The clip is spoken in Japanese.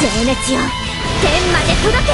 情熱よ天まで届け